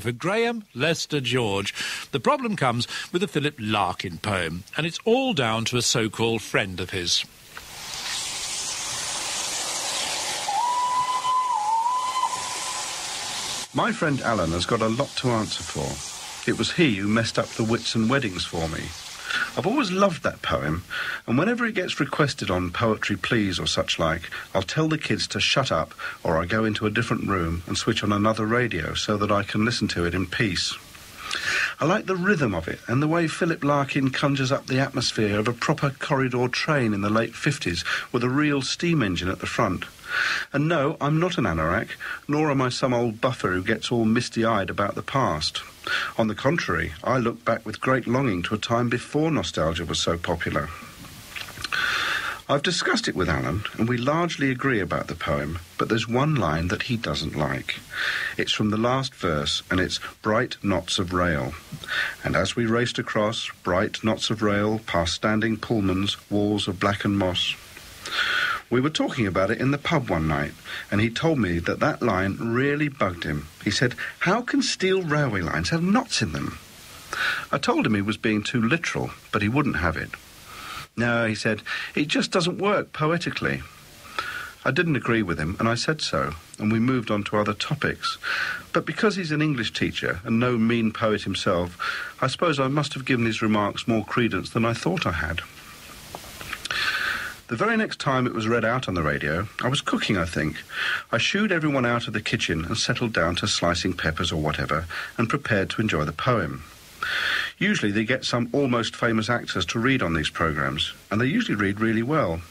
For Graham Lester George. The problem comes with a Philip Larkin poem, and it's all down to a so called friend of his. My friend Alan has got a lot to answer for. It was he who messed up the Whitsun weddings for me. I've always loved that poem, and whenever it gets requested on Poetry Please or such like, I'll tell the kids to shut up or I go into a different room and switch on another radio so that I can listen to it in peace. I like the rhythm of it and the way Philip Larkin conjures up the atmosphere of a proper corridor train in the late 50s with a real steam engine at the front. And no, I'm not an anorak, nor am I some old buffer who gets all misty eyed about the past. On the contrary, I look back with great longing to a time before nostalgia was so popular. I've discussed it with Alan, and we largely agree about the poem, but there's one line that he doesn't like. It's from the last verse, and it's bright knots of rail. And as we raced across, bright knots of rail, past standing pullmans, walls of blackened moss. We were talking about it in the pub one night, and he told me that that line really bugged him. He said, How can steel railway lines have knots in them? I told him he was being too literal, but he wouldn't have it. No, he said, it just doesn't work poetically. I didn't agree with him, and I said so, and we moved on to other topics. But because he's an English teacher and no mean poet himself, I suppose I must have given his remarks more credence than I thought I had. The very next time it was read out on the radio, I was cooking, I think. I shooed everyone out of the kitchen and settled down to slicing peppers or whatever, and prepared to enjoy the poem. Usually they get some almost famous actors to read on these programmes, and they usually read really well.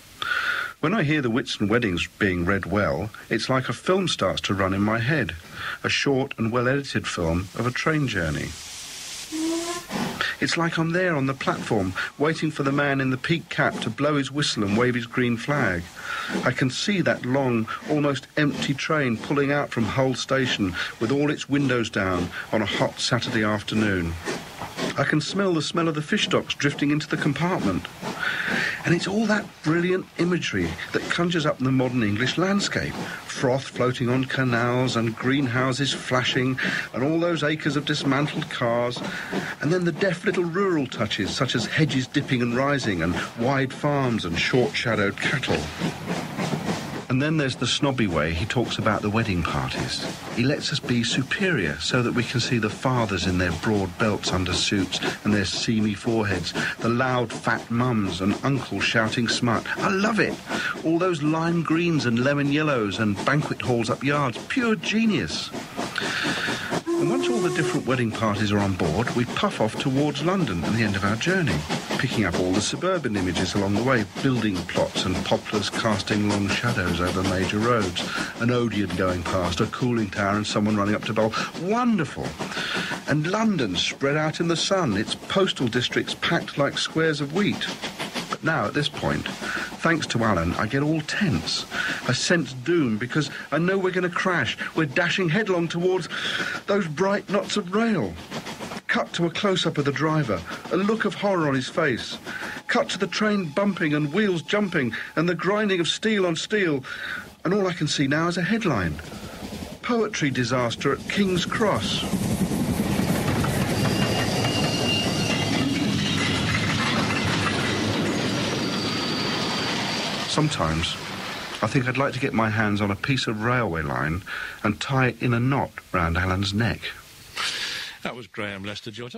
When I hear the Whitsun weddings being read well, it's like a film starts to run in my head, a short and well edited film of a train journey. It's like I'm there on the platform, waiting for the man in the peak cap to blow his whistle and wave his green flag. I can see that long, almost empty train pulling out from Hull station with all its windows down on a hot Saturday afternoon. I can smell the smell of the fish stocks drifting into the compartment. And it's all that brilliant imagery that conjures up the modern English landscape. Froth floating on canals and greenhouses flashing and all those acres of dismantled cars. And then the deft little rural touches such as hedges dipping and rising and wide farms and short-shadowed cattle. And then there's the snobby way he talks about the wedding parties. He lets us be superior so that we can see the fathers in their broad belts under suits and their seamy foreheads, the loud fat mums and uncles shouting smut. I love it. All those lime greens and lemon yellows and banquet halls up yards. Pure genius. And once all the different wedding parties are on board, we puff off towards London at the end of our journey, picking up all the suburban images along the way, building plots and poplars casting long shadows over major roads, an Odeon going past, a cooling tower and someone running up to bowl. Wonderful! And London spread out in the sun, its postal districts packed like squares of wheat. But now, at this point, thanks to Alan, I get all tense. I sense doom because I know we're going to crash. We're dashing headlong towards those bright knots of rail. Cut to a close up of the driver, a look of horror on his face. Cut to the train bumping and wheels jumping and the grinding of steel on steel. And all I can see now is a headline Poetry disaster at King's Cross. Sometimes I think I'd like to get my hands on a piece of railway line and tie it in a knot round Alan's neck. That was Graham Lester George.